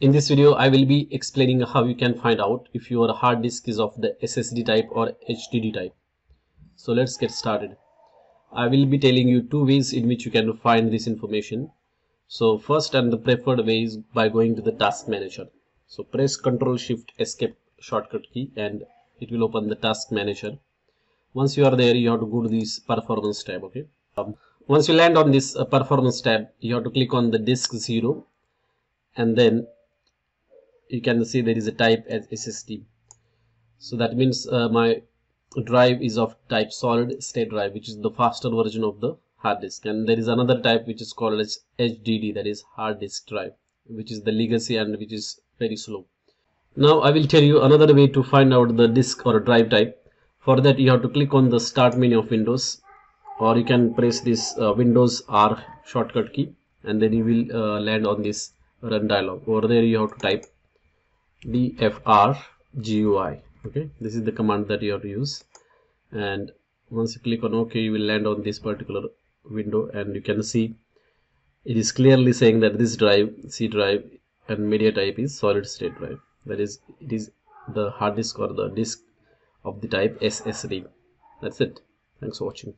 In this video, I will be explaining how you can find out if your hard disk is of the SSD type or HDD type. So let's get started. I will be telling you two ways in which you can find this information. So first and the preferred way is by going to the task manager. So press Ctrl Shift Escape shortcut key and it will open the task manager. Once you are there, you have to go to this performance tab. Okay. Um, once you land on this uh, performance tab, you have to click on the disk zero and then you can see there is a type as SSD so that means uh, my drive is of type solid state drive which is the faster version of the hard disk. And there is another type which is called as HDD that is hard disk drive which is the legacy and which is very slow. Now I will tell you another way to find out the disk or drive type. For that you have to click on the start menu of Windows or you can press this uh, Windows R shortcut key and then you will uh, land on this run dialog. Over there you have to type dfrgui okay? This is the command that you have to use. And once you click on ok you will land on this particular window and you can see it is clearly saying that this drive c drive and media type is solid state drive. That is it is the hard disk or the disk of the type ssd that's it. Thanks for watching